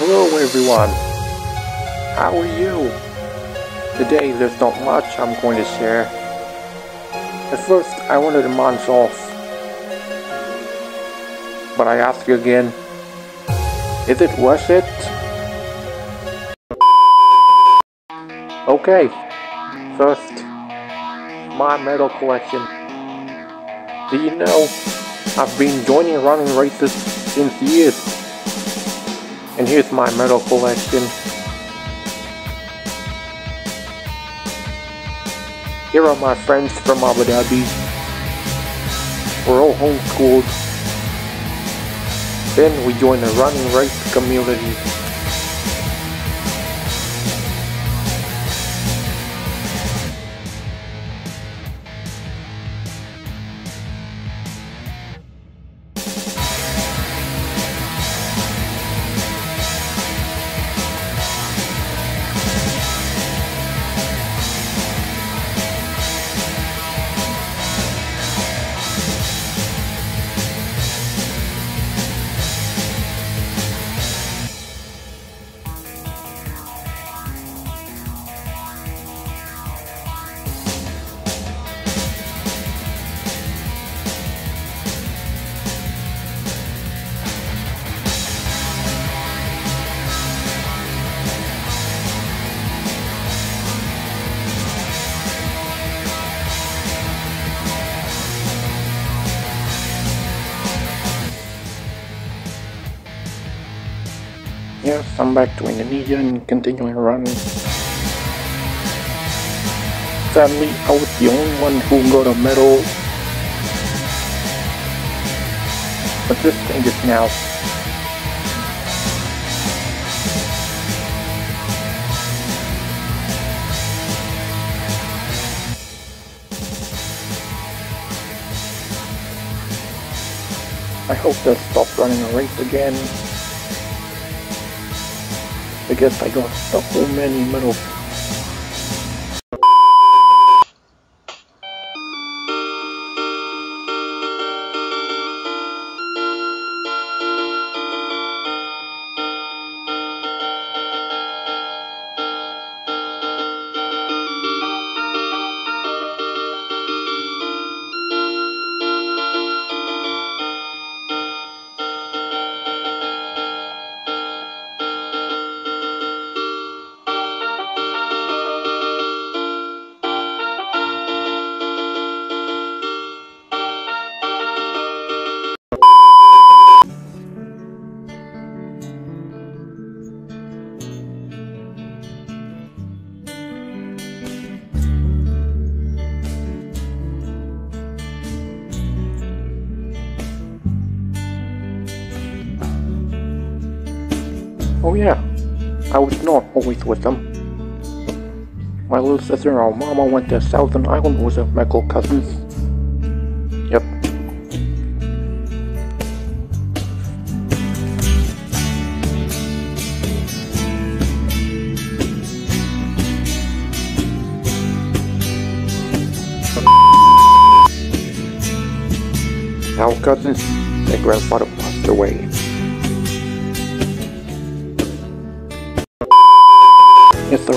Hello everyone! How are you? Today there's not much I'm going to share. At first I wanted to month off. But I ask you again, is it worth it? Okay, first, my medal collection. Do you know, I've been joining running races since years. And here's my medal collection. Here are my friends from Abu Dhabi. We're all homeschooled. Then we join the running race community. Yes, I'm back to Indonesia and continuing running. Sadly, I was the only one who got a medal. But this thing is now. I hope they'll stop running a race again. I guess I got so many medals. Oh yeah, I was not always with them. My little sister and our mama went to Thousand Island with her medical cousins. Yep. Our cousins, their grandfather passed away.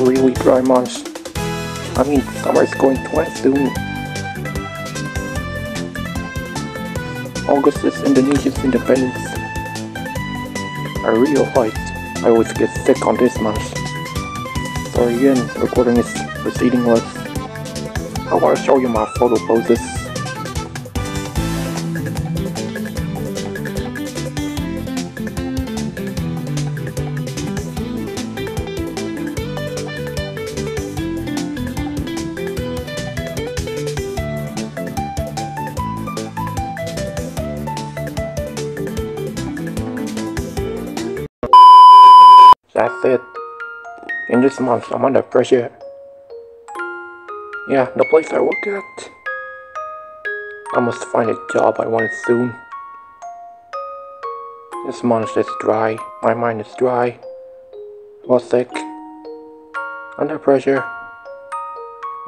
Really dry month. I mean, summer's going to end soon. August is Indonesia's independence. I realized I always get sick on this month. So again, recording is proceeding less. I want to show you my photo poses. It. In this month, I'm under pressure. Yeah, the place I work at. I must find a job I want soon. This month is dry. My mind is dry. Was sick. Under pressure.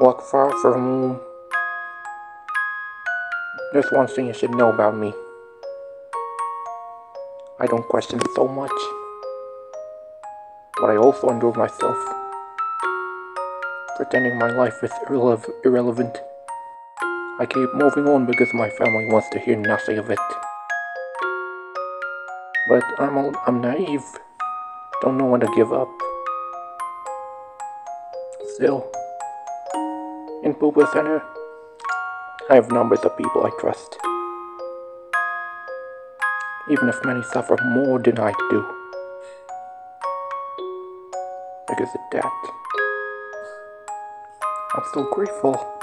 Walk far from home. There's one thing you should know about me. I don't question so much. But I also enjoyed myself. Pretending my life is irrele- irrelevant. I keep moving on because my family wants to hear nothing of it. But I'm, a, I'm naive. Don't know when to give up. Still, in Poopa Center, I have numbers of people I trust. Even if many suffer more than I do. Because of that, I'm still grateful.